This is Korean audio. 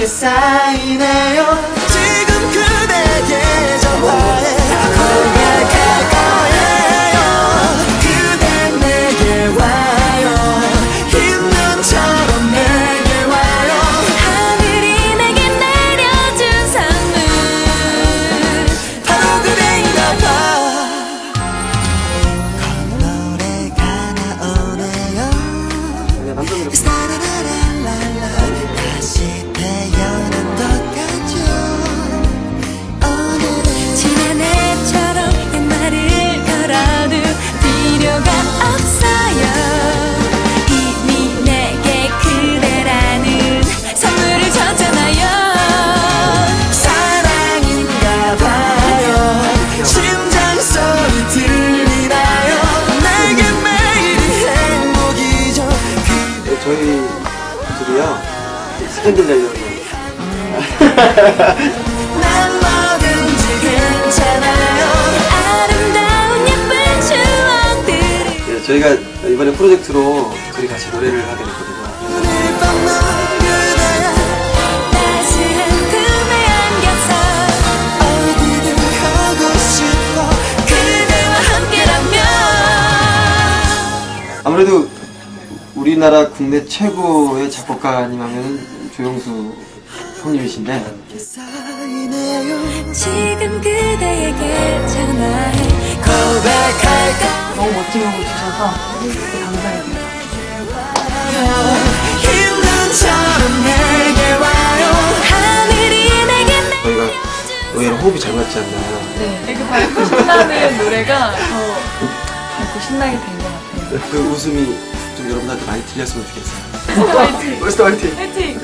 けさいね 저희 둘이요. 스캔들 내려고 네, 저희가 이번에 프로젝트로 둘이 같이 노래를 하게 됐거든요. 아무래도 우리나라 국내 최고의 작곡가님 하면 조영수 형님이신데 쌓이네요 지금 그대에게 전화해 고백할까 너무 멋진 곡을 주셔서 되게 감사해요. 힘든처럼 내게 와요 하늘이 내게 저희가 의외로 호흡이 잘 맞지 않나요? 네, 이렇게 밝고 신나는 노래가 더 밝고 신나게 된 것 같아요. 그 웃음이 좀 여러분한테 많이 들렸으면 좋겠어요. 화이팅! 벌써 화이팅! 화이팅!